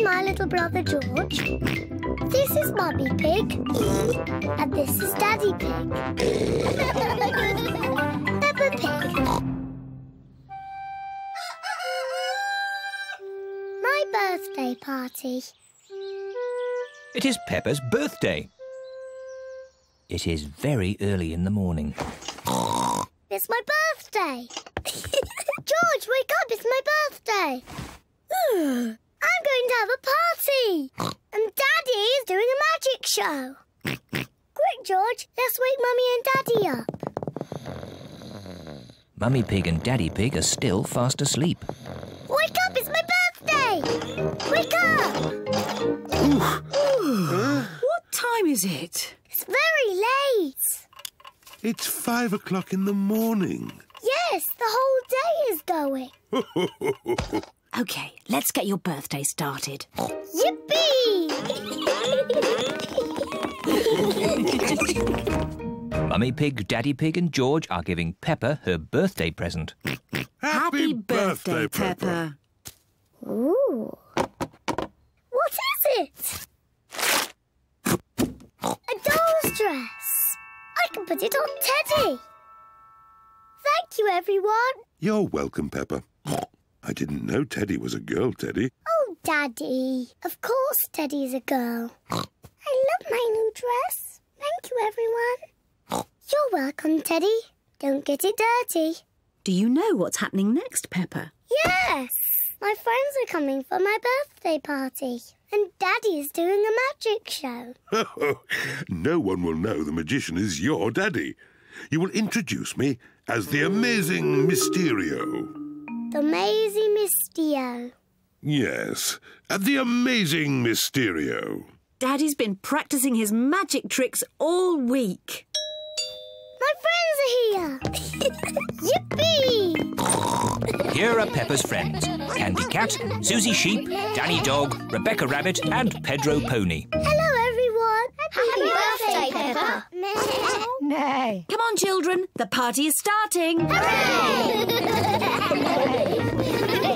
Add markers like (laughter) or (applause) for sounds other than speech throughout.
is my little brother George. This is Mummy Pig. And this is Daddy Pig. Peppa Pig. My birthday party. It is Peppa's birthday. It is very early in the morning. It's my birthday. (laughs) George, wake up. It's my birthday. (sighs) Hmm. I'm going to have a party. And Daddy is doing a magic show. Quick, George. Let's wake Mummy and Daddy up. Mummy Pig and Daddy Pig are still fast asleep. Wake up. It's my birthday. Wake up. (gasps) What time is it? It's very late. It's five o'clock in the morning. Yes, the whole day is going. (laughs) OK, let's get your birthday started. Yippee! Mummy Pig, Daddy Pig and George are giving Peppa her birthday present. Happy, birthday, Peppa. Ooh. What is it? A doll's dress. I can put it on Teddy. Thank you, everyone. You're welcome, Peppa. I didn't know Teddy was a girl, Teddy. Oh, Daddy. Of course Teddy's a girl. I love my new dress. Thank you, everyone. You're welcome, Teddy. Don't get it dirty. Do you know what's happening next, Peppa? Yes. My friends are coming for my birthday party. And Daddy is doing a magic show. (laughs) no one will know the magician is your daddy. You will introduce me as the amazing Mysterio. The Amazing Mistio. Yes, the amazing Mysterio. Daddy's been practicing his magic tricks all week. My friends are here. (laughs) Yippee! Here are Peppa's friends Candy Cat, Susie Sheep, Danny Dog, Rebecca Rabbit, and Pedro Pony. Hello, everyone. Happy birthday, Peppa. Nay. (laughs) Come on, children. The party is starting. (laughs)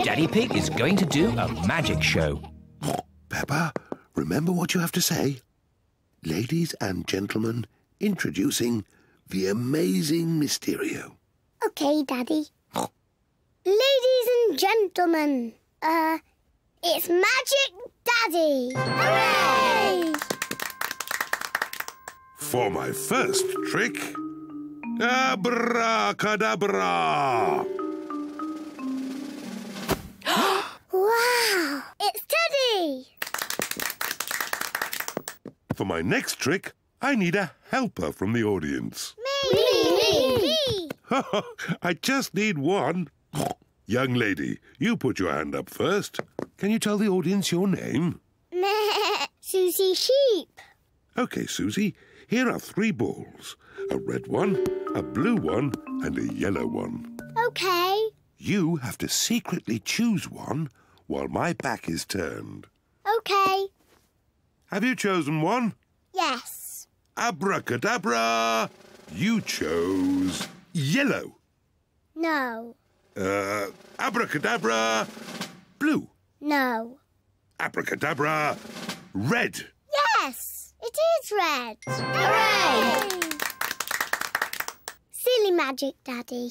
Daddy Pig is going to do a magic show. Peppa, remember what you have to say. Ladies and gentlemen, introducing the amazing Mysterio. Okay, Daddy. Ladies and gentlemen, uh, it's Magic Daddy. Hooray! For my first trick, abracadabra. (gasps) Wow! It's Teddy! For my next trick, I need a helper from the audience. Me! Me! Me! me. (laughs) I just need one. (laughs) Young lady, you put your hand up first. Can you tell the audience your name? (laughs) Susie Sheep. OK, Susie, here are three balls. A red one, a blue one, and a yellow one. Okay. You have to secretly choose one while my back is turned. Okay. Have you chosen one? Yes. Abracadabra! You chose yellow. No. Uh, abracadabra, blue. No. Abracadabra, red. Yes! It is red. Hooray! Silly magic, Daddy.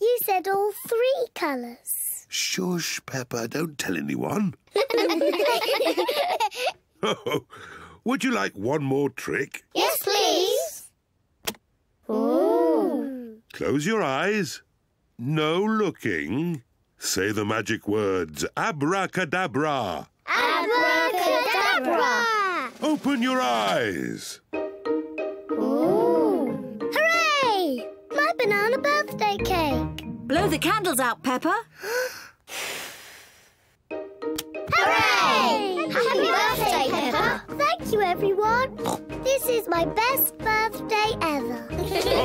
You said all three colours. Shush, Peppa, don't tell anyone. (laughs) (laughs) Would you like one more trick? yes, please. Ooh. Close your eyes. No looking. Say the magic words abracadabra. Abracadabra! Open your eyes. Ooh. Hooray! My banana birthday cake. Blow the candles out, Peppa. Hooray! Happy birthday, Peppa. Thank you, everyone. This is my best birthday ever. (laughs)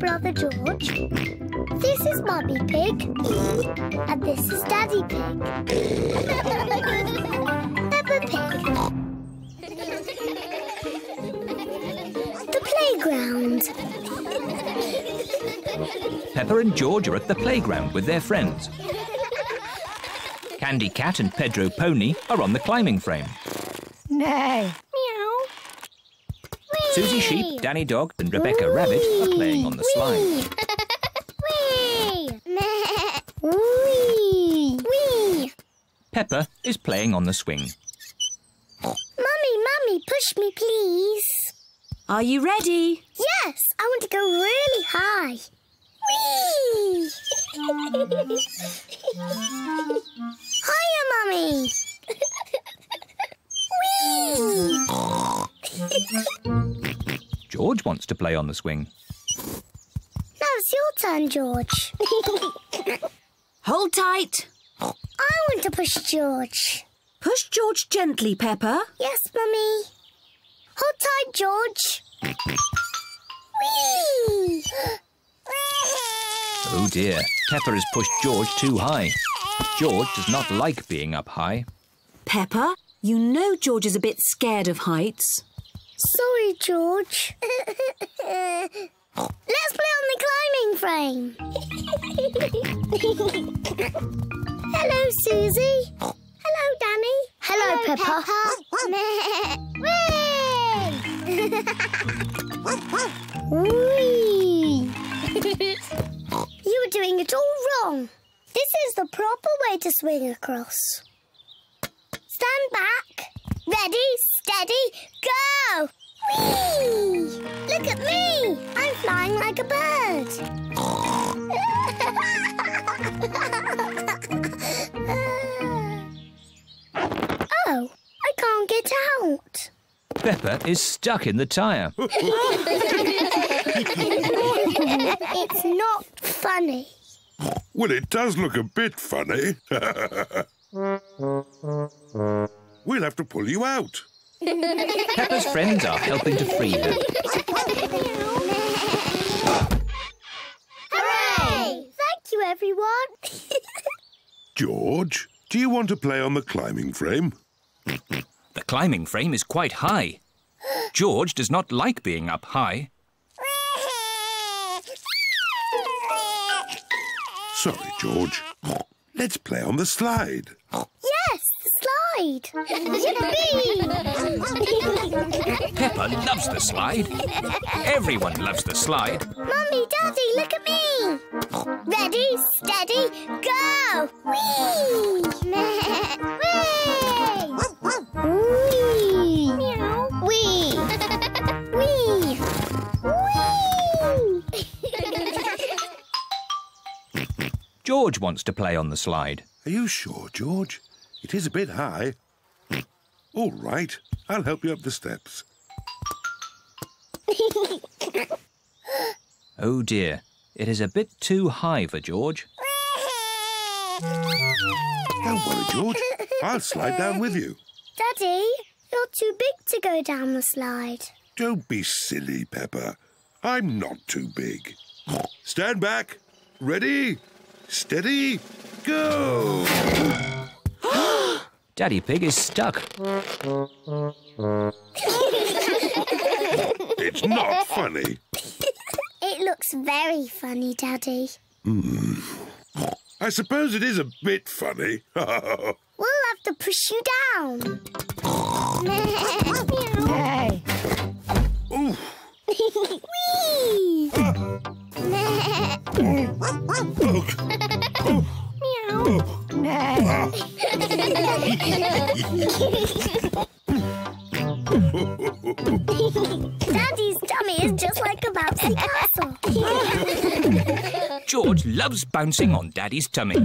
brother George. This is Mummy Pig. And this is Daddy Pig. (laughs) Peppa Pig. The playground. Peppa and George are at the playground with their friends. Candy Cat and Pedro Pony are on the climbing frame. Nay. Meow. Susie Sheep, Danny Dog, and Rebecca Rabbit are playing on the slide. Wee. (laughs) Meh. Wee. Wee. Peppa is playing on the swing. Mummy, Mummy, push me, please. Are you ready? Yes, I want to go really high. Whee! (laughs) Hiya, Mummy. (laughs) Whee! George wants to play on the swing. Now it's your turn, George. (laughs) Hold tight. I want to push George. Push George gently, Peppa. Yes, Mummy. Hold tight, George. Whee! (gasps) Oh dear, Peppa has pushed George too high. George does not like being up high. Peppa, you know George is a bit scared of heights. Sorry, George. (laughs) Let's play on the climbing frame. (laughs) Hello, Susie. Hello, Danny. Hello, Peppa. (laughs) Whee! you were doing it all wrong. This is the proper way to swing across. Stand back. Ready, steady, go! Whee! Look at me! I'm flying like a bird. (laughs) oh, I can't get out. Peppa is stuck in the tyre. (laughs) It's not funny. Well, it does look a bit funny. (laughs) we'll have to pull you out. Peppa's friends are helping to free her. Hooray! Thank you, everyone. (laughs) George, do you want to play on the climbing frame? The climbing frame is quite high. George does not like being up high. Sorry, George. Let's play on the slide. yes, the slide. (laughs) Yippee! Peppa loves the slide. Everyone loves the slide. Mummy, Daddy, look at me. Ready, steady, go! Whee! (laughs) Whee! Whee! George wants to play on the slide. Are you sure, George? It is a bit high. All right, I'll help you up the steps. (laughs) Oh dear, it is a bit too high for George. Don't worry, George. I'll slide down with you. Daddy, you're too big to go down the slide. Don't be silly, Peppa. I'm not too big. Stand back. Ready? Steady? Go! (gasps) Daddy Pig is stuck. It's not funny. (laughs) It looks very funny, Daddy. Hmm. I suppose it is a bit funny. (laughs) We'll have to push you down. (laughs) Daddy's tummy is just like a bouncy castle. George loves bouncing on Daddy's tummy.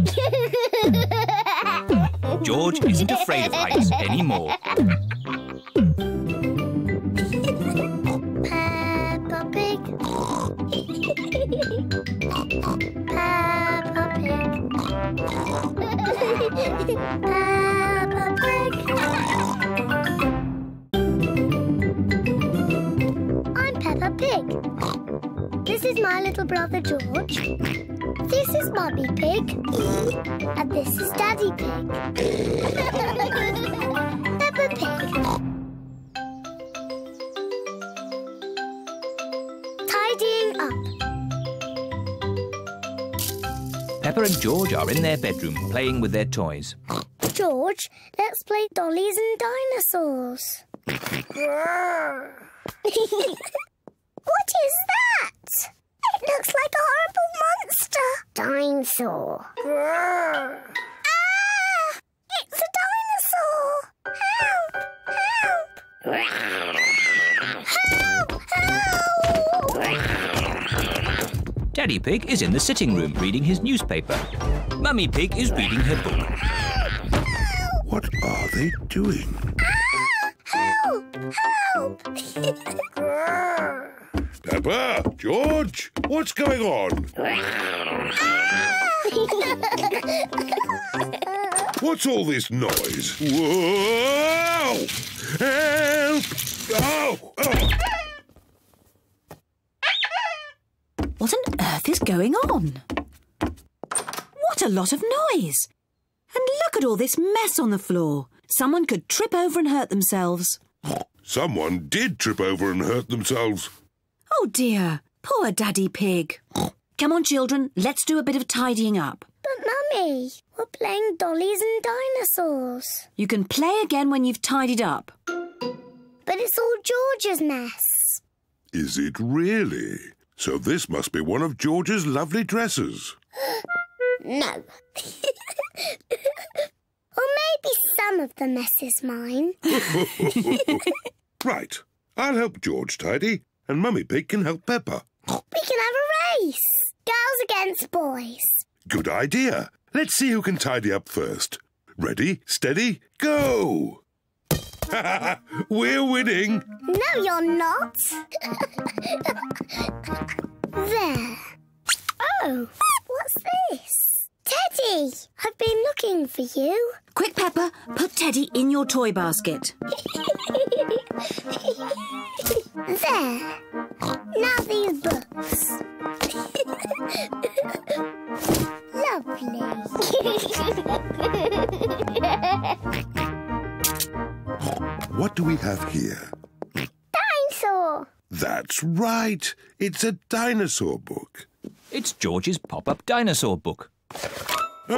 George isn't afraid of heights anymore. Little brother George. This is Mummy Pig. And this is Daddy Pig. (laughs) Peppa Pig. Tidying up. Peppa and George are in their bedroom playing with their toys. George, let's play dollies and dinosaurs. (laughs) what is that? It looks like a horrible monster. Dinosaur. ah! It's a dinosaur. Help! Help! Help! Help! Daddy Pig is in the sitting room reading his newspaper. Mummy Pig is reading her book. What are they doing? Help! Help! (laughs) Peppa, George, what's going on? What's all this noise? Whoa! Help! Oh! oh. What on earth is going on? What a lot of noise! And look at all this mess on the floor. Someone could trip over and hurt themselves. Someone did trip over and hurt themselves. Oh dear, poor Daddy Pig. Come on, children, let's do a bit of tidying up. But, Mummy, we're playing dollies and dinosaurs. You can play again when you've tidied up. But it's all George's mess. Is it really? So this must be one of George's lovely dresses. (gasps) No. (laughs) or maybe some of the mess is mine. (laughs) (laughs) Right. I'll help George tidy, and Mummy Pig can help Peppa. We can have a race. Girls against boys. Good idea. Let's see who can tidy up first. Ready, steady, go! (laughs) We're winning. No, you're not. there. Oh, what's this? Teddy, I've been looking for you. Quick, Peppa, put Teddy in your toy basket. (laughs) there. Now these books. (laughs) Lovely. (laughs) What do we have here? Dinosaur. That's right. It's a dinosaur book. It's George's pop up dinosaur book. (laughs)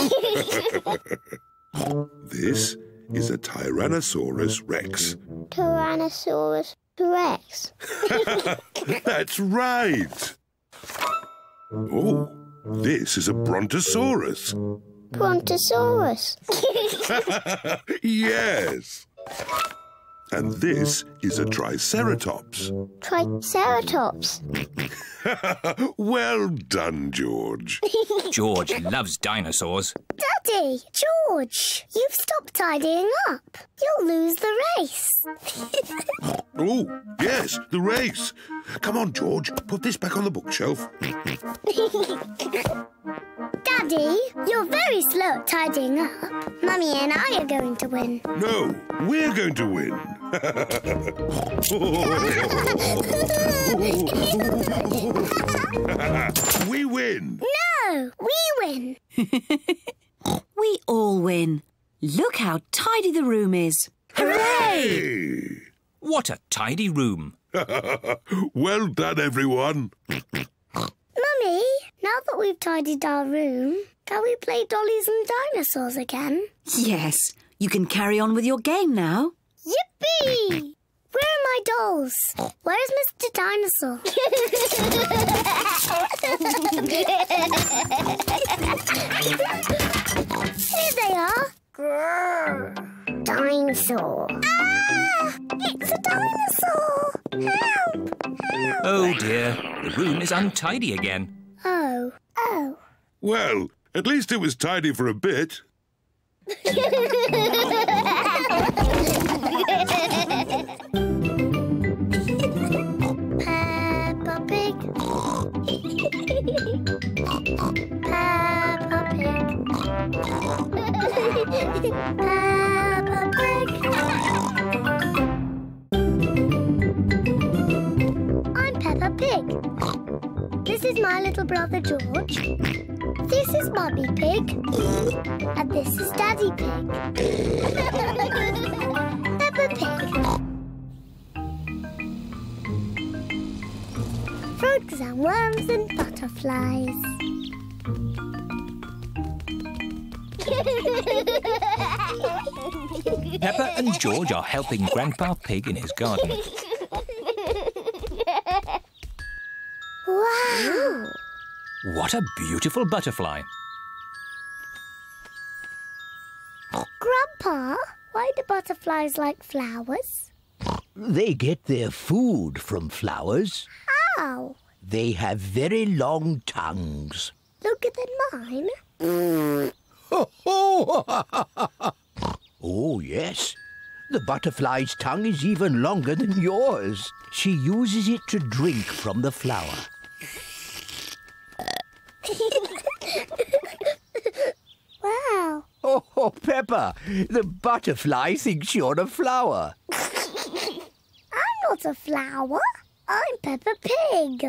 This is a Tyrannosaurus Rex. Tyrannosaurus Rex. That's right. Oh, this is a Brontosaurus. Brontosaurus. (laughs) yes. And this is a Triceratops. Triceratops. (laughs) (laughs) well done, George. (laughs) George loves dinosaurs. Daddy, George, you've stopped tidying up. You'll lose the race. (laughs) Oh, yes, the race. Come on, George, put this back on the bookshelf. Daddy, you're very slow at tidying up. Mummy and I are going to win. No, we're going to win. (laughs) we win. No, we win. (laughs) We all win. Look how tidy the room is. Hooray! What a tidy room. (laughs) well done, everyone. Mummy, now that we've tidied our room, can we play dollies and dinosaurs again? Yes, you can carry on with your game now. Yippee! Where are my dolls? Where's Mr. Dinosaur? Here they are. Dinosaur. Ah! It's a dinosaur! Help! Help! Oh dear, the room is untidy again. Oh. Oh. Well, at least it was tidy for a bit. (laughs) is my little brother George. This is Mummy Pig. And this is Daddy Pig. (laughs) Peppa Pig. Frogs and worms and butterflies. Peppa and George are helping Grandpa Pig in his garden. (laughs) wow! What a beautiful butterfly. Grandpa, why do butterflies like flowers? They get their food from flowers. How? They have very long tongues. Longer than mine? (laughs) Oh, yes. The butterfly's tongue is even longer than yours. She uses it to drink from the flower. (laughs) Wow! Oh, oh, Peppa, the butterfly thinks you're a flower. I'm not a flower. I'm Peppa Pig. (laughs)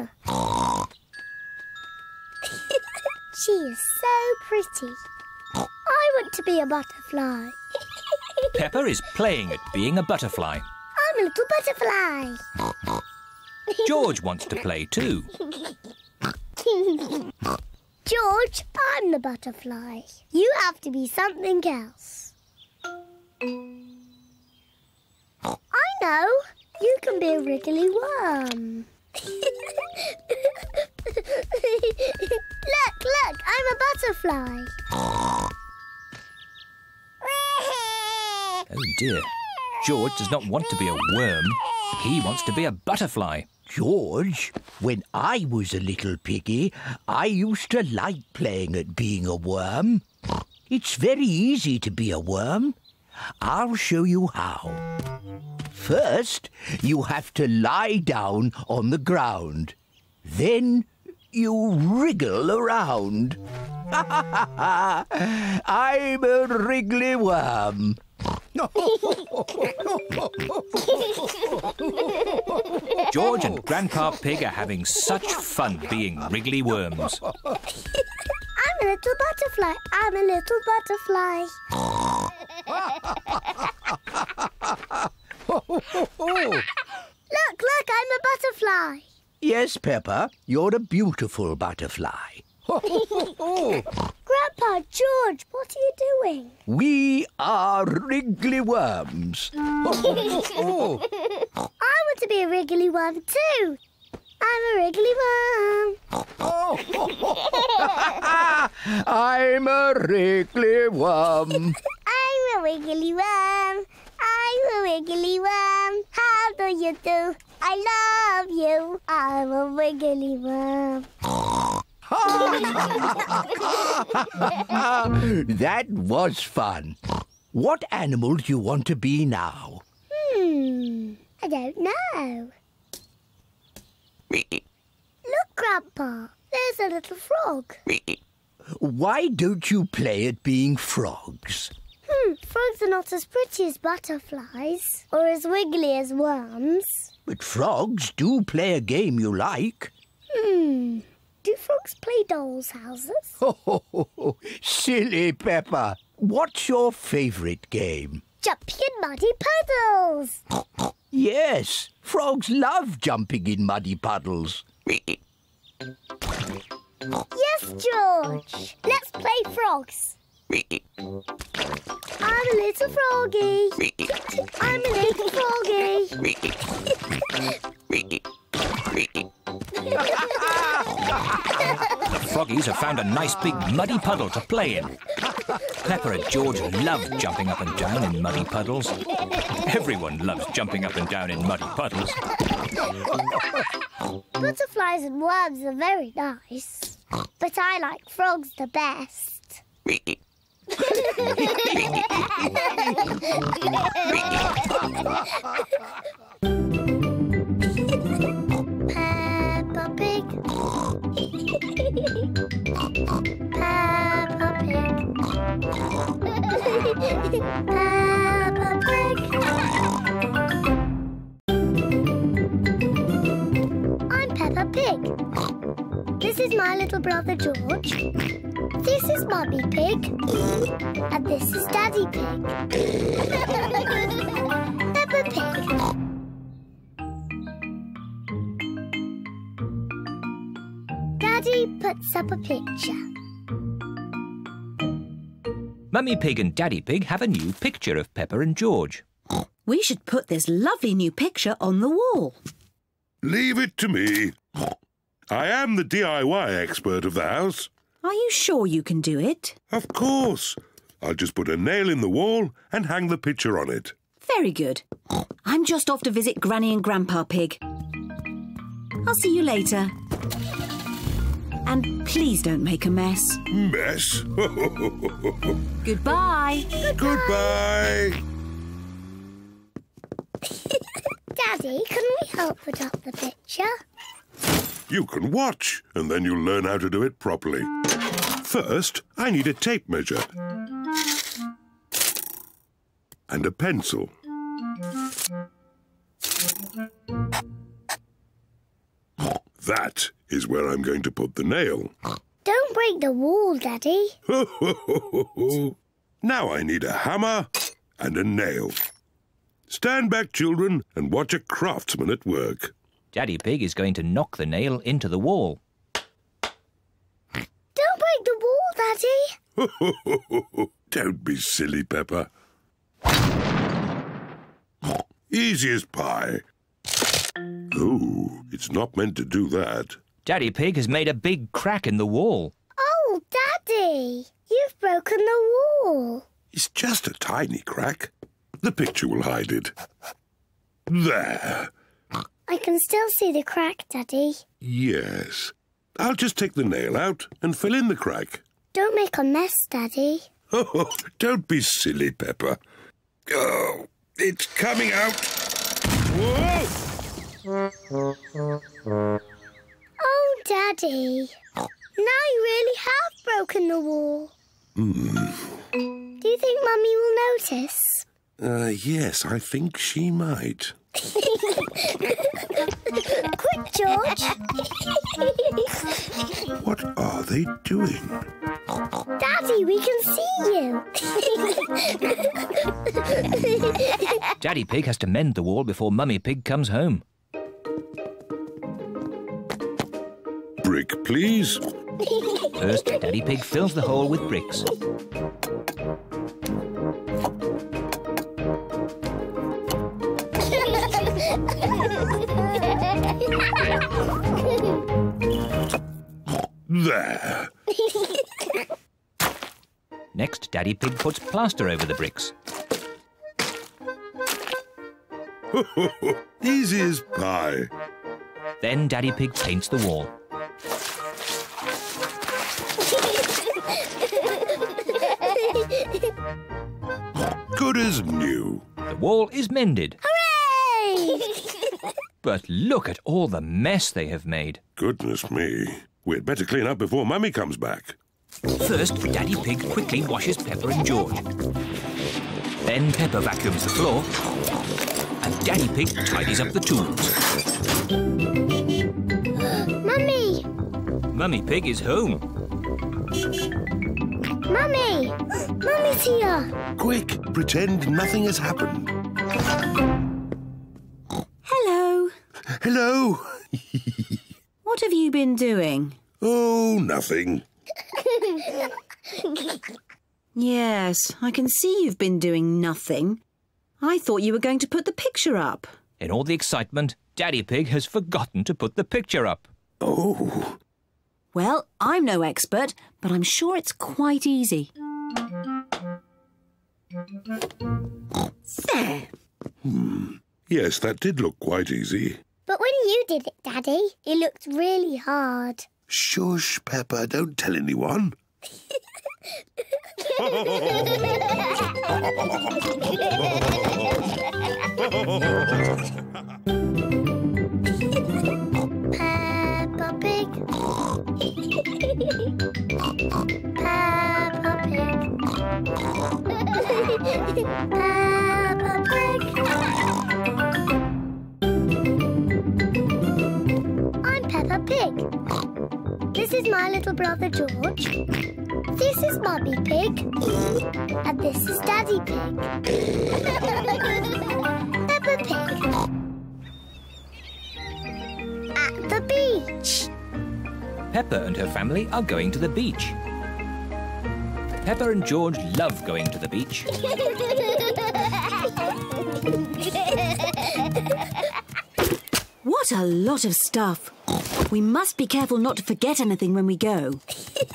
she is so pretty. I want to be a butterfly. Peppa is playing at being a butterfly. I'm a little butterfly. (laughs) George wants to play too. George, I'm the butterfly. You have to be something else. I know. You can be a wriggly worm. look, look, I'm a butterfly. Oh dear. George does not want to be a worm. He wants to be a butterfly. George, when I was a little piggy, I used to like playing at being a worm. It's very easy to be a worm. I'll show you how. First, you have to lie down on the ground. Then you wriggle around. (laughs) I'm a wriggly worm. (laughs) George and Grandpa Pig are having such fun being wriggly worms. I'm a little butterfly. I'm a little butterfly. Look, look, I'm a butterfly. Yes, Peppa, you're a beautiful butterfly. (laughs) Grandpa, George, what are you doing? We are wriggly worms. (laughs) (laughs) I want to be a wriggly worm too. I'm a wriggly worm. I'm a wriggly worm. I'm a wiggly worm. I'm a wiggly worm. How do you do? I love you. I'm a wiggly worm. (laughs) that was fun. What animal do you want to be now? Hmm. I don't know. Look, Grandpa. There's a little frog. Why don't you play at being frogs? Hmm. Frogs are not as pretty as butterflies or as wiggly as worms. But frogs do play a game you like. Hmm. Do frogs play dolls' houses? Oh, (laughs) silly Peppa. What's your favourite game? Jumping in muddy puddles. (laughs) Yes, frogs love jumping in muddy puddles. Yes, George. Let's play frogs. I'm a little froggy. I'm a little froggy. (laughs) Froggies have found a nice big muddy puddle to play in. Peppa and George love jumping up and down in muddy puddles. Everyone loves jumping up and down in muddy puddles. Butterflies and worms are very nice, but I like frogs the best. Peppa Pig. Peppa Pig. Peppa Pig. I'm Peppa Pig. This is my little brother George. This is Mummy Pig. And this is Daddy Pig. (laughs) Peppa Pig. Daddy puts up a picture. Mummy Pig and Daddy Pig have a new picture of Peppa and George. We should put this lovely new picture on the wall. Leave it to me. I am the DIY expert of the house. Are you sure you can do it? Of course. I'll just put a nail in the wall and hang the picture on it. Very good. I'm just off to visit Granny and Grandpa Pig. I'll see you later. And please don't make a mess. Mess. (laughs) Goodbye. Goodbye. (laughs) Daddy, can we help put up the picture? You can watch, and then you'll learn how to do it properly. First, I need a tape measure. And a pencil. That is where I'm going to put the nail. Don't break the wall, Daddy. (laughs) now I need a hammer and a nail. Stand back, children, and watch a craftsman at work. Daddy Pig is going to knock the nail into the wall. Don't break the wall, Daddy. (laughs) Don't be silly, Peppa. (gasps) Easy as pie. Oh, it's not meant to do that. Daddy Pig has made a big crack in the wall. Oh, Daddy, you've broken the wall. It's just a tiny crack. The picture will hide it. There. I can still see the crack, Daddy. Yes. I'll just take the nail out and fill in the crack. Don't make a mess, Daddy. Oh, don't be silly, Peppa. Oh, it's coming out. Whoa! Oh, Daddy. Now you really have broken the wall. Hmm. Do you think Mummy will notice? Uh, yes, I think she might. Quick, George. What are they doing? Daddy, we can see you. Daddy Pig has to mend the wall before Mummy Pig comes home. Brick, please. First, Daddy Pig fills the hole with bricks. There. Next, Daddy Pig puts plaster over the bricks. (laughs) Easy as pie. Then Daddy Pig paints the wall. Good as new. The wall is mended. Hooray! But look at all the mess they have made. Goodness me. We'd better clean up before Mummy comes back. First, Daddy Pig quickly washes Peppa and George. Then Peppa vacuums the floor. And Daddy Pig tidies up the tools. Mummy! Mummy Pig is home. Mummy! Mummy's here. Quick, pretend nothing has happened. Hello. Hello. (laughs) What have you been doing? Oh, nothing. Yes, I can see you've been doing nothing. I thought you were going to put the picture up. In all the excitement, Daddy Pig has forgotten to put the picture up. Oh, Well, I'm no expert, but I'm sure it's quite easy. There. Hmm. yes, that did look quite easy. But when you did it, Daddy, it looked really hard. Shush, Peppa, don't tell anyone. Peppa Pig. Peppa Pig. (laughs) Peppa my little brother George. This is Mummy Pig. And this is Daddy Pig. (laughs) Peppa Pig. At the beach. Peppa and her family are going to the beach. Peppa and George love going to the beach. (laughs) What a lot of stuff. We must be careful not to forget anything when we go.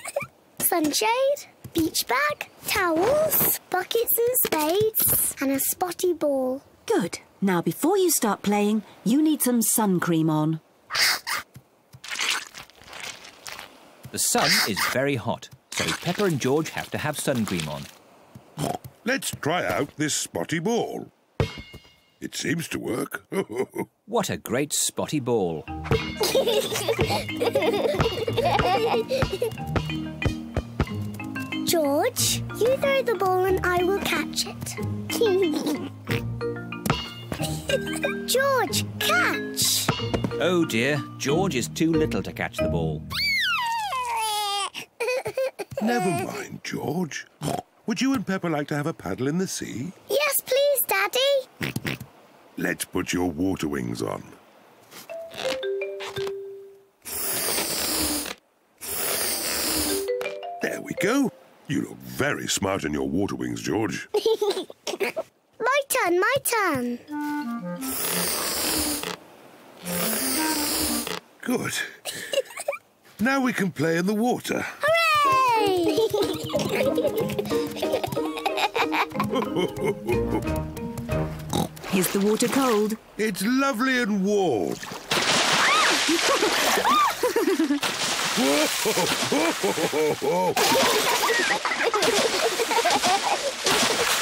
(laughs) Sunshade, beach bag, towels, buckets and spades, and a spotty ball. Good. Now, before you start playing, you need some sun cream on. The sun is very hot, so Peppa and George have to have sun cream on. Let's try out this spotty ball. It seems to work. (laughs) What a great spotty ball. George, you throw the ball and I will catch it. (laughs) George, catch! Oh dear, George is too little to catch the ball. Never mind, George. Would you and Peppa like to have a paddle in the sea? Yes, please, Daddy. Let's put your water wings on. There we go. You look very smart in your water wings, George. (laughs) My turn, my turn. Good. now we can play in the water. (laughs) Is the water cold? It's lovely and warm.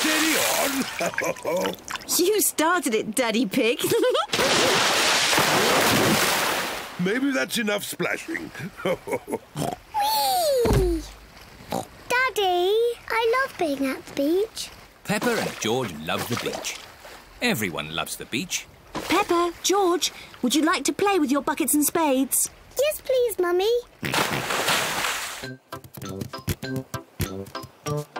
Steady on. You started it, Daddy Pig. Maybe that's enough splashing. Whee! Daddy, I love being at the beach. Peppa and George love the beach. Everyone loves the beach. Peppa, George, would you like to play with your buckets and spades? Yes, please, Mummy.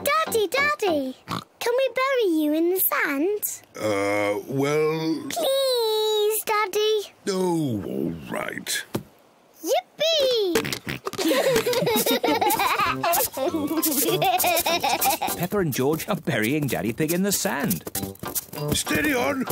Daddy, Daddy, can we bury you in the sand? uh, well, Please, Daddy. oh, all right. Yippee! Peppa and George are burying Daddy Pig in the sand. Steady on.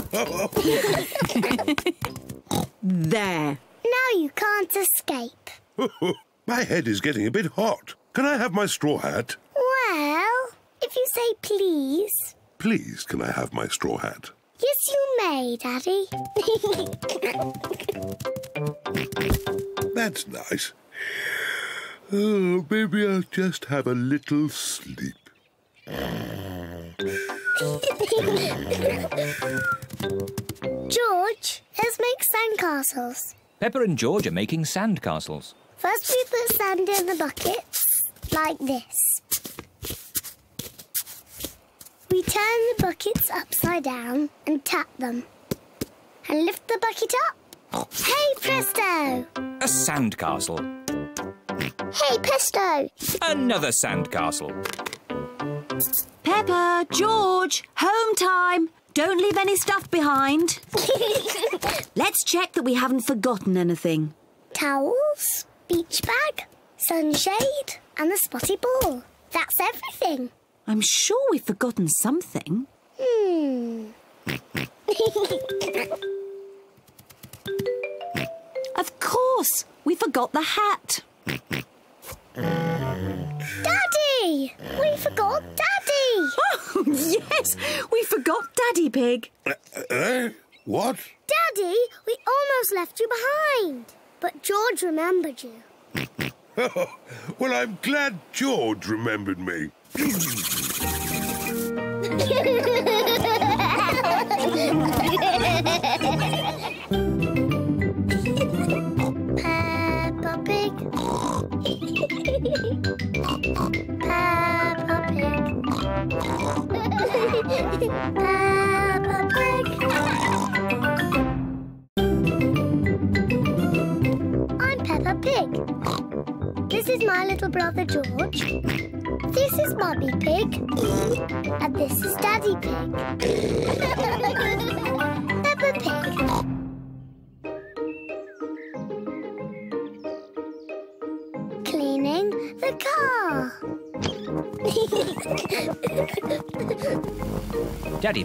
There. Now you can't escape. (laughs) my head is getting a bit hot. Can I have my straw hat? Well, if you say please. Please, can I have my straw hat? Yes, you may, Daddy. (laughs) That's nice. Oh, maybe I'll just have a little sleep. (laughs) George, let's make sandcastles. Peppa and George are making sand castles. First, we put sand in the buckets, like this. We turn the buckets upside down and tap them. And lift the bucket up. Hey, presto! A sandcastle. Hey, presto! Another sand castle. Peppa, George, home time. Don't leave any stuff behind. (laughs) Let's check that we haven't forgotten anything. Towels, beach bag, sunshade, and the spotty ball. That's everything. I'm sure we've forgotten something. Hmm. (laughs) Of course, we forgot the hat. Daddy! We forgot Daddy! Oh, yes, we forgot Daddy Pig. Eh? What? Daddy, we almost left you behind. But George remembered you. (laughs) well, I'm glad George remembered me. (laughs)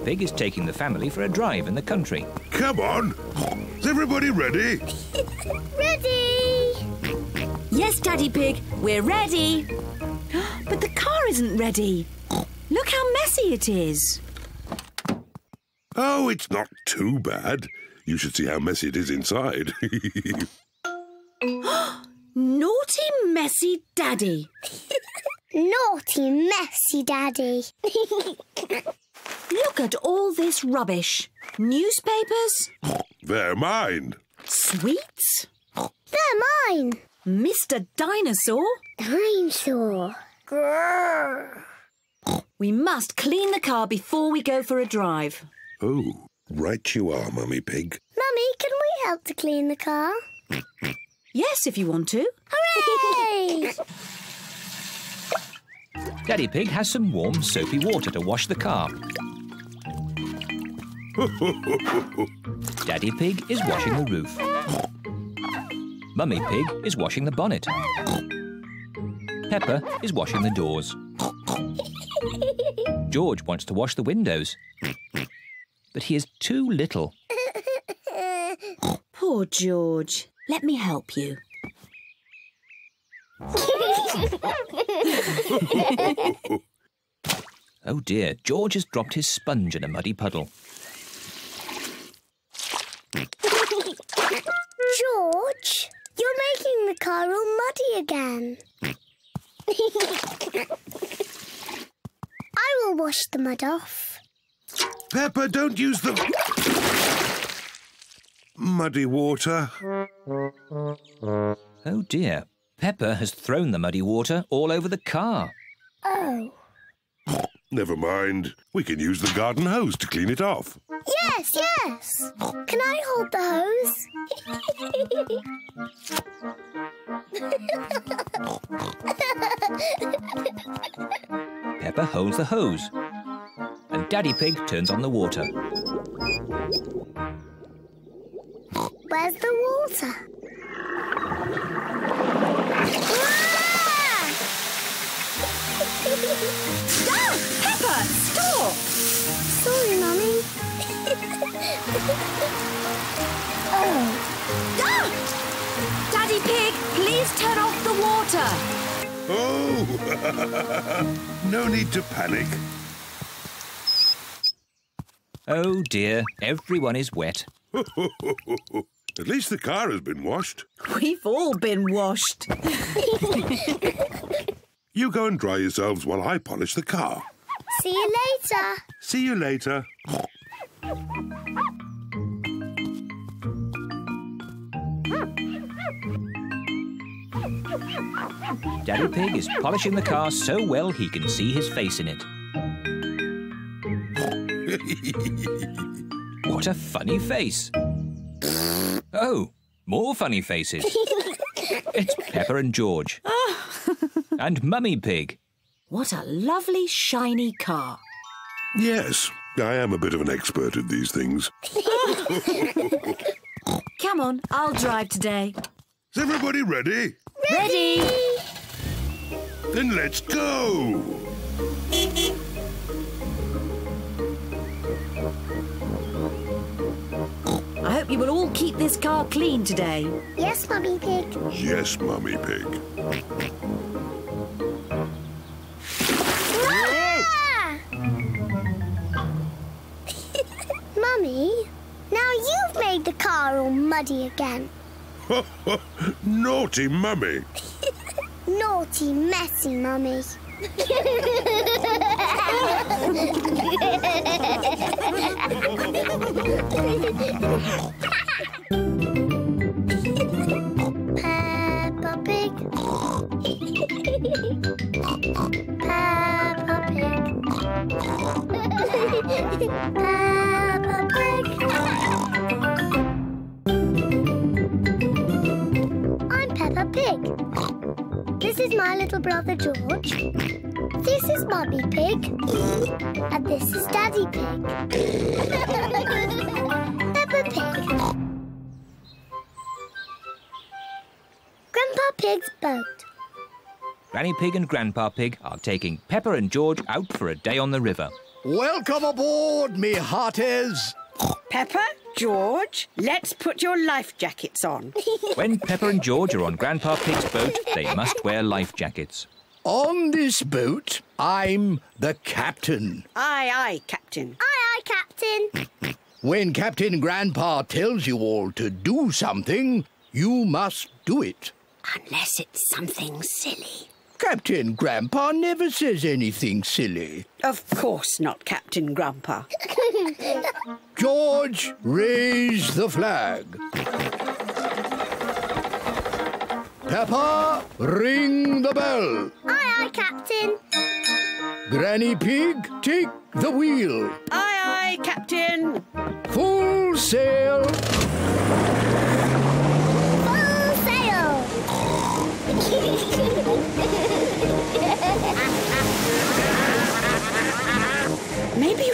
Pig is taking the family for a drive in the country. Come on. Is everybody ready? (laughs) Ready? Yes, Daddy Pig, we're ready. (gasps) But the car isn't ready. Look how messy it is. Oh, it's not too bad. You should see how messy it is inside. (laughs) (gasps) Naughty, messy Daddy. (laughs) Naughty, messy Daddy. Look at all this rubbish. Newspapers, They're mine. sweets, They're mine. Mr. Dinosaur. Dinosaur. Grrr. We must clean the car before we go for a drive. Oh, right you are, Mummy Pig. Mummy, can we help to clean the car? Yes, if you want to. Hooray! (laughs) Daddy Pig has some warm, soapy water to wash the car. Daddy Pig is washing the roof. Mummy Pig is washing the bonnet. Peppa is washing the doors. George wants to wash the windows. But he is too little. Poor George. Let me help you. (laughs) Oh dear, George has dropped his sponge in a muddy puddle. George, you're making the car all muddy again. I will wash the mud off. Peppa, don't use the muddy water. Oh dear, Peppa has thrown the muddy water all over the car. Oh. Never mind. We can use the garden hose to clean it off. Yes, yes. Can I hold the hose? Peppa holds the hose. And Daddy Pig turns on the water. Where's the water? Oh, Ah! Daddy Pig, please turn off the water. Oh! (laughs) no need to panic. Oh dear, everyone is wet. (laughs) At least the car has been washed. We've all been washed. (laughs) You go and dry yourselves while I polish the car. see you later. See you later. Daddy Pig is polishing the car so well he can see his face in it. (laughs) What a funny face. Oh, more funny faces. It's Peppa and George. (laughs) and Mummy Pig. What a lovely shiny car. yes, I am a bit of an expert at these things. (laughs) Come on, I'll drive today. Is everybody ready? Ready? Then let's go! I hope you will all keep this car clean today. Yes, Mummy Pig. Yes, Mummy Pig. Car all muddy again. (laughs) Naughty Mummy. (laughs) Naughty, messy Mummy. (laughs) brother George. This is Mummy Pig. And this is Daddy Pig. Peppa Pig. Grandpa Pig's boat. Granny Pig and Grandpa Pig are taking Peppa and George out for a day on the river. Welcome aboard, me hearties. Peppa, George, let's put your life jackets on. (laughs) When Peppa and George are on Grandpa Pig's boat, they must wear life jackets. On this boat, I'm the captain. aye, aye, Captain. Aye, aye, Captain. (laughs) When Captain Grandpa tells you all to do something, you must do it. Unless it's something silly. Captain Grandpa never says anything silly. Of course not, Captain Grandpa. (laughs) George, raise the flag. Peppa, ring the bell. Aye, aye, Captain. Granny Pig, take the wheel. Aye, aye, Captain. Full sail.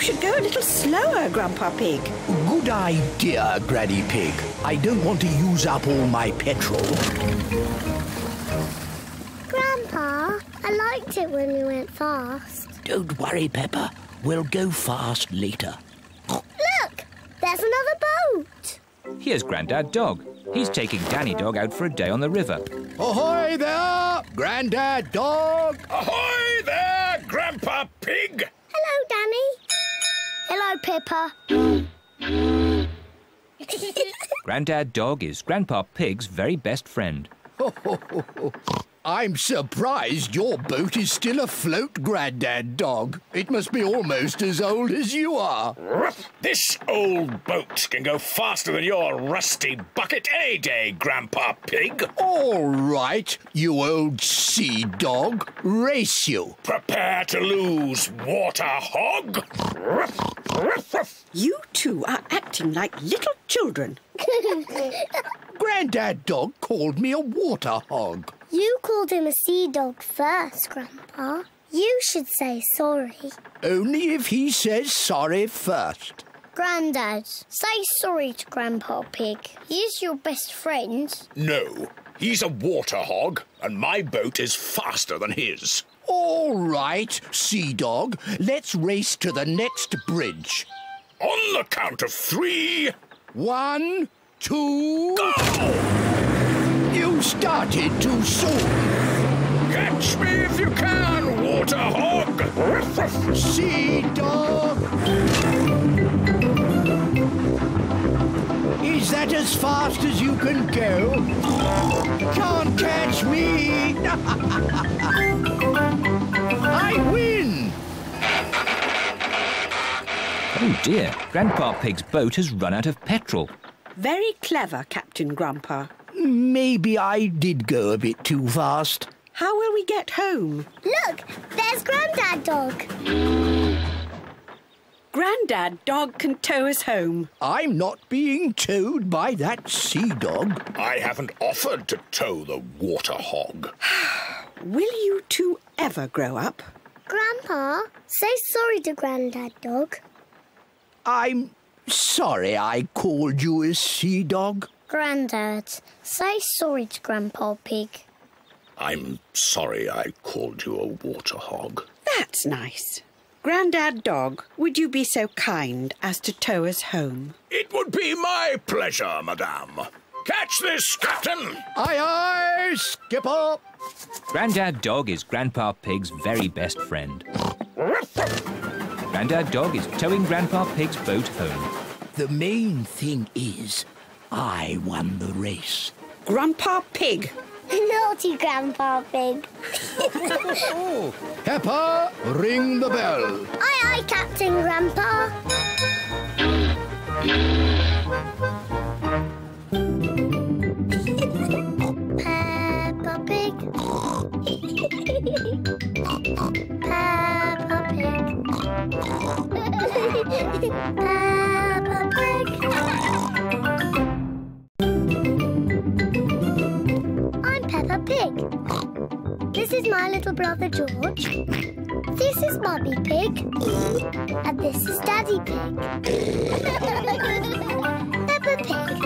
You should go a little slower, Grandpa Pig. Good idea, Granny Pig. I don't want to use up all my petrol. Grandpa, I liked it when we went fast. Don't worry, Peppa. We'll go fast later. Look, there's another boat. Here's Grandad Dog. He's taking Danny Dog out for a day on the river. Ahoy there, Grandad Dog. Ahoy there, Grandpa Pig! Hello, Danny. Hello, Peppa. Grandad Dog is Grandpa Pig's very best friend. (laughs) I'm surprised your boat is still afloat, Grandad Dog. It must be almost as old as you are. This old boat can go faster than your rusty bucket any day, Grandpa Pig. All right, you old sea dog. Race you. Prepare to lose, water hog. You two are acting like little children. (laughs) Grandad Dog called me a water hog. You called him a sea dog first, Grandpa. You should say sorry. Only if he says sorry first. Grandad, say sorry to Grandpa Pig. He's your best friend. No, he's a water hog, and my boat is faster than his. All right, sea dog. Let's race to the next bridge. On the count of three, One, two. go! You started too soon. Catch me if you can, water hog. (laughs) Sea dog. Is that as fast as you can go? Can't catch me. (laughs) I win. Oh dear, Grandpa Pig's boat has run out of petrol. Very clever, Captain Grandpa. Maybe I did go a bit too fast. How will we get home? Look, there's Grandad Dog. Grandad Dog can tow us home. I'm not being towed by that sea dog. I haven't offered to tow the water hog. (sighs) Will you two ever grow up? Grandpa, say sorry to Grandad Dog. I'm sorry I called you a sea dog. Grandad, say sorry to Grandpa Pig. I'm sorry I called you a water hog. That's nice. Grandad Dog, would you be so kind as to tow us home? It would be my pleasure, madame. Catch this, Captain! Aye, aye, skipper. Grandad Dog is Grandpa Pig's very best friend. Grandad Dog is towing Grandpa Pig's boat home. The main thing is, I won the race. Grandpa Pig, Naughty Grandpa Pig. Oh, Peppa, ring the bell. Aye, aye, Captain Grandpa. Peppa Pig. Peppa Pig. (laughs) Peppa is is my little brother George. This is Mummy Pig. And this is Daddy Pig. (laughs) Peppa Pig.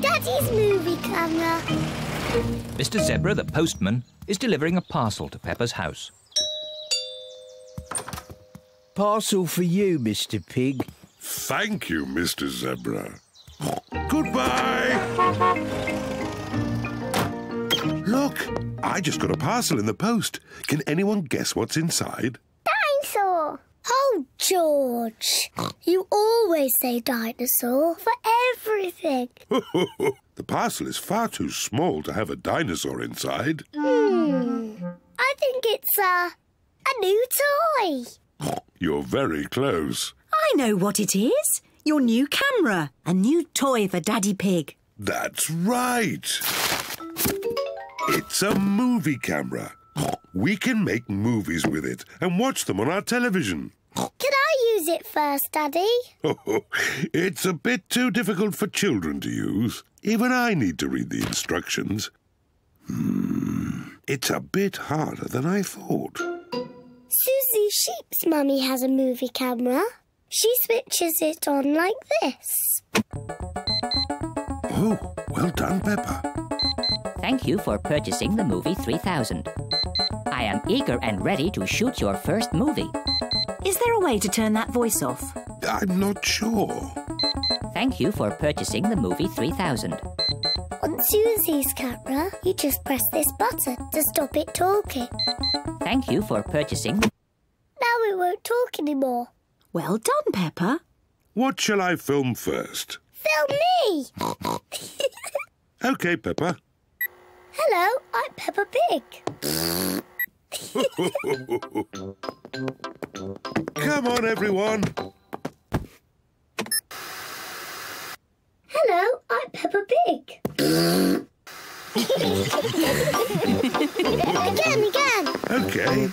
Daddy's movie camera. Mr. Zebra, the postman, is delivering a parcel to Peppa's house. Parcel for you, Mr. Pig. Thank you, Mr. Zebra. Goodbye. Look, I just got a parcel in the post. Can anyone guess what's inside? Dinosaur. Oh, George. You always say dinosaur for everything. (laughs) the parcel is far too small to have a dinosaur inside. Hmm. I think it's a, a new toy. (laughs) You're very close. I know what it is. Your new camera. A new toy for Daddy Pig. That's right. It's a movie camera. We can make movies with it and watch them on our television. Can I use it first, Daddy? (laughs) it's a bit too difficult for children to use. Even I need to read the instructions. Hmm, it's a bit harder than I thought. Susie Sheep's mummy has a movie camera. She switches it on like this. Oh, well done, Peppa. Thank you for purchasing the movie 3000. I am eager and ready to shoot your first movie. Is there a way to turn that voice off? I'm not sure. Thank you for purchasing the movie 3000. On Susie's camera, you just press this button to stop it talking. Thank you for purchasing. Now it won't talk anymore. Well done, Peppa. What shall I film first? Film me! (laughs) OK, Peppa. Hello, I'm Peppa Pig. (laughs) Come on, everyone. Hello, I'm Peppa Pig. (laughs) again, again. OK.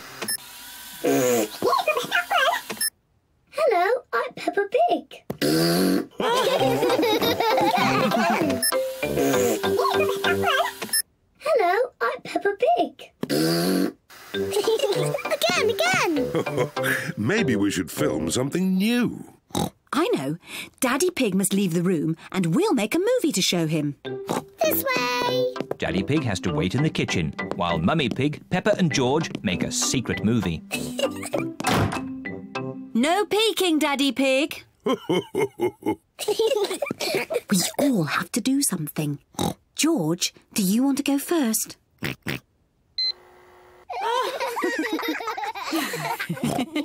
We should film something new. I know. Daddy Pig must leave the room and we'll make a movie to show him. This way. Daddy Pig has to wait in the kitchen while Mummy Pig, Peppa and George make a secret movie. (laughs) No peeking, Daddy Pig. (laughs) we all have to do something. George, do you want to go first? (laughs)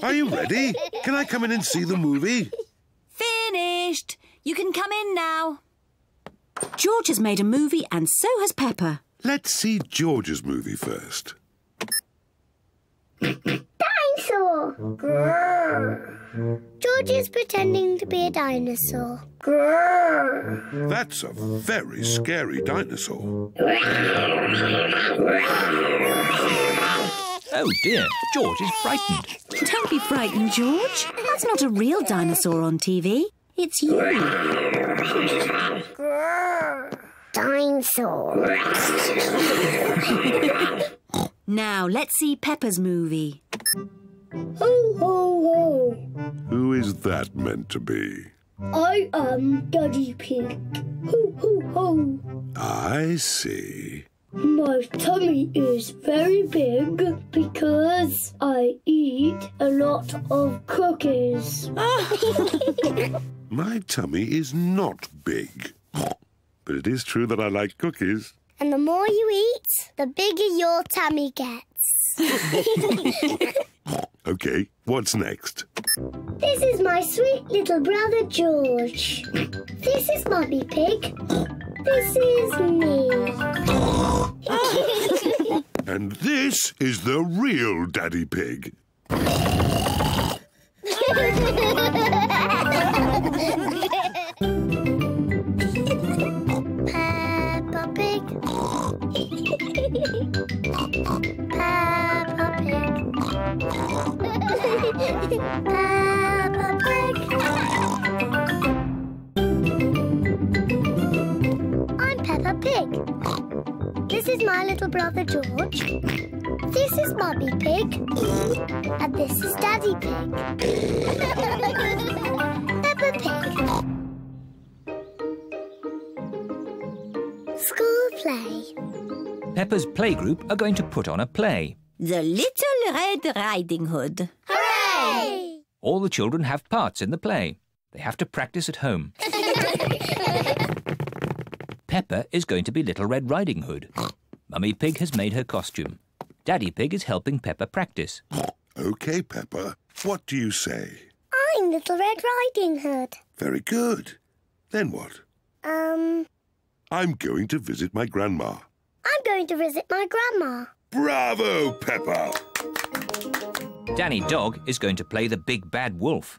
Are you ready? Can I come in and see the movie? Finished. You can come in now. George has made a movie and so has Peppa. Let's see George's movie first. Dinosaur. Grrr. George is pretending to be a dinosaur. Grrr. That's a very scary dinosaur. (laughs) Oh dear, George is frightened. Don't be frightened, George. That's not a real dinosaur on TV. It's you. Dinosaur. (laughs) Now, let's see Peppa's movie. Ho, ho, ho. Who is that meant to be? I am Daddy Pig. Ho, ho, ho. I see. My tummy is very big because I eat a lot of cookies. (laughs) My tummy is not big. But it is true that I like cookies. and the more you eat, the bigger your tummy gets. (laughs) OK, what's next? This is my sweet little brother George. This is Mummy Pig. This is me. (laughs) And this is the real Daddy Pig. (laughs) is my little brother George. This is Mummy Pig. And this is Daddy Pig. (laughs) Peppa Pig. School play. Peppa's playgroup are going to put on a play. The Little Red Riding Hood. Hooray! All the children have parts in the play. They have to practice at home. (laughs) Peppa is going to be Little Red Riding Hood. Mummy Pig has made her costume. Daddy Pig is helping Peppa practice. OK, Peppa. What do you say? I'm Little Red Riding Hood. Very good. Then what? Um, I'm going to visit my grandma. I'm going to visit my grandma. Bravo, Peppa! Danny Dog is going to play the big bad wolf.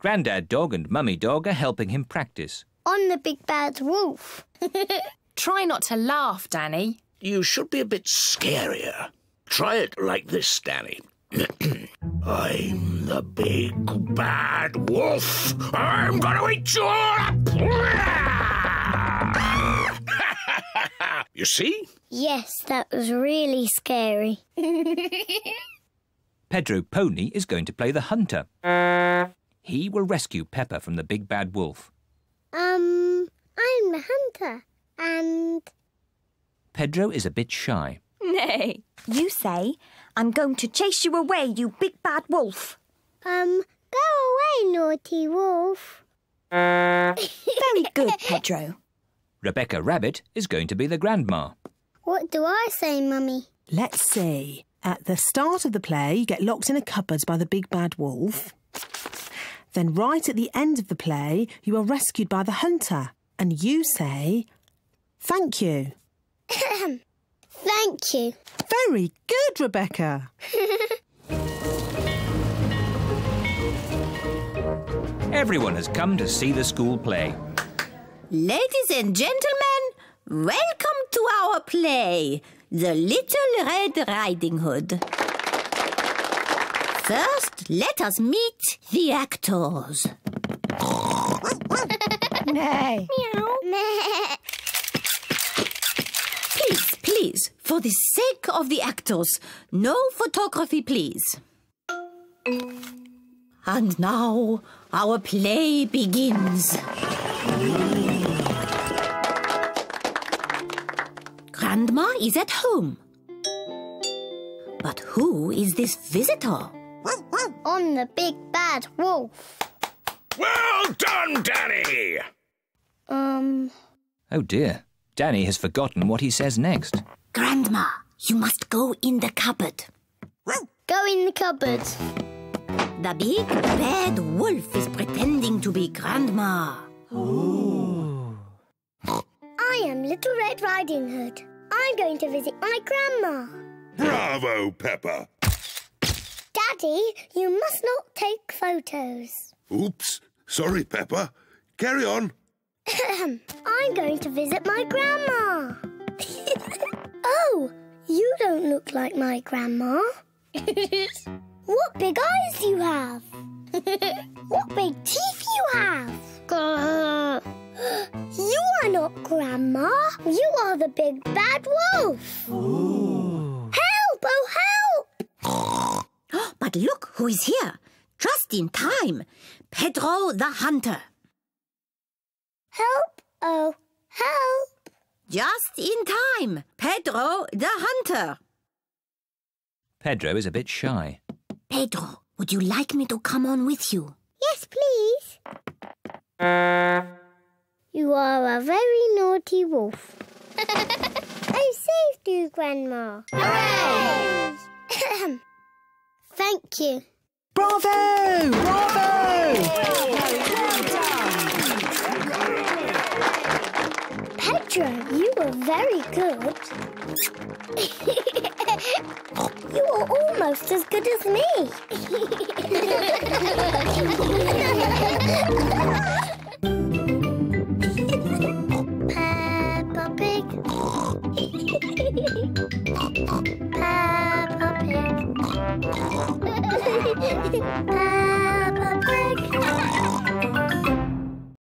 Grandad Dog and Mummy Dog are helping him practice. On the big bad wolf. (laughs) Try not to laugh, Danny. You should be a bit scarier. Try it like this, Danny. (clears throat) I'm the big bad wolf. I'm gonna eat you all up. (laughs) you see? Yes, that was really scary. (laughs) Pedro Pony is going to play the hunter. He will rescue Peppa from the big bad wolf. Um, I'm the hunter. And Pedro is a bit shy. Nay. You say, I'm going to chase you away, you big bad wolf. Um, go away, naughty wolf. (laughs) Very good, Pedro. Rebecca Rabbit is going to be the grandma. What do I say, Mummy? Let's see. At the start of the play, you get locked in a cupboard by the big bad wolf. Then, right at the end of the play, you are rescued by the hunter. And you say, Thank you. (coughs) Thank you. Very good, Rebecca. Everyone has come to see the school play. Ladies and gentlemen, welcome to our play, The Little Red Riding Hood. First, let us meet the actors. Nay. Meh. Please, please, for the sake of the actors, no photography, please. And now our play begins. Grandma is at home. But who is this visitor? On the big bad wolf. Well done, Danny! Um, Oh dear, Danny has forgotten what he says next. Grandma, you must go in the cupboard. go in the cupboard. The big bad wolf is pretending to be Grandma. Ooh. I am Little Red Riding Hood. I'm going to visit my grandma. Bravo, Peppa! Daddy, you must not take photos. Oops. Sorry, Peppa. Carry on. I'm going to visit my grandma. (laughs) oh, you don't look like my grandma. (laughs) what big eyes you have. (laughs) what big teeth you have. you are not grandma. You are the big bad wolf. Help! Oh, help! (gasps) But look who is here. Just in time. Pedro the Hunter. Help! Oh, help! Just in time. Pedro the Hunter. Pedro is a bit shy. Pedro, would you like me to come on with you? Yes, please. You are a very naughty wolf. (laughs) I saved you, Grandma. Hooray! (laughs) Thank you. Bravo! Bravo! Petra, you were very good. (laughs) you were almost as good as me. (laughs) Peppa Pig. (laughs) Peppa Pig. Peppa